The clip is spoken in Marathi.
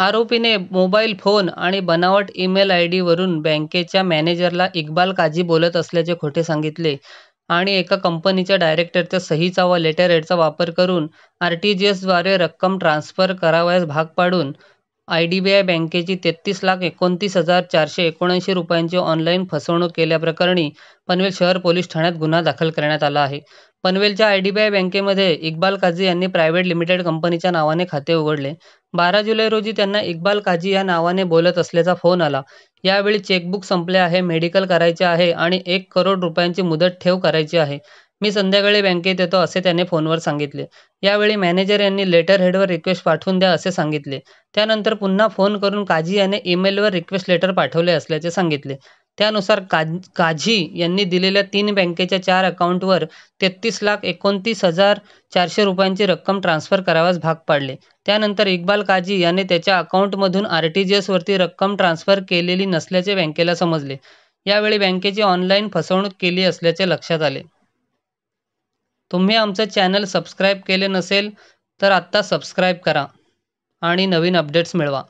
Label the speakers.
Speaker 1: आरोपीने मोबाईल फोन आणि बनावट ईमेल आयडीवरून बँकेच्या मॅनेजरला इक्बाल काझी बोलत असल्याचे खोटे सांगितले आणि एका कंपनीच्या डायरेक्टरच्या सहीचा व लेटर लेटरहेडचा वापर करून आर टी जी एसद्वारे रक्कम ट्रान्स्फर करावयास भाग पाडून आय डी बी आय बँकेची तेहतीस लाख एकोणतीस हजार चारशे एकोणऐंशी रुपयांची ऑनलाईन फसवणूक केल्याप्रकरणी पनवेल शहर पोलीस ठाण्यात गुन्हा दाखल करण्यात आला आहे. पनवेलच्या आय डी बी आय बँकेमध्ये इक्बाल काझी यांनी प्रायव्हेट लिमिटेड कंपनीच्या नावाने खाते उघडले. बारा जुलै रोजी त्यांना इक्बाल काझी या नावाने बोलत असल्याचा फोन आला. यावेळी चेकबुक संपले आहे, मेडिकल करायचे आहे आणि एक करोड रुपयांची मुदत ठेव करायची आहे. मी संध्याकाळी बँकेत येतो असे त्याने फोनवर सांगितले. यावेळी मॅनेजर यांनी लेटर हेडवर रिक्वेस्ट पाठवून द्या असे सांगितले. त्यानंतर पुन्हा फोन करून काझी याने ईमेलवर रिक्वेस्ट लेटर पाठवले असल्याचे सांगितले. त्यानुसार काझी यांनी दिलेल्या तीन बँकेच्या चार अकाउंटवर तेहतीस लाख एकोणतीस हजार चारशे रुपयांची रक्कम ट्रान्स्फर करावास भाग पाडले. त्यानंतर इक्बाल काझी याने त्याच्या अकाउंटमधून एसवरती रक्कम ट्रान्स्फर केलेली नसल्याचे बँकेला समजले. यावेळी बँकेची ऑनलाईन फसवणूक केली असल्याचे लक्षात आले. तुम्ही आमचं चॅनल सबस्क्राईब केले नसेल तर आत्ता सबस्क्राईब करा आणि नवीन अपडेट्स मिळवा.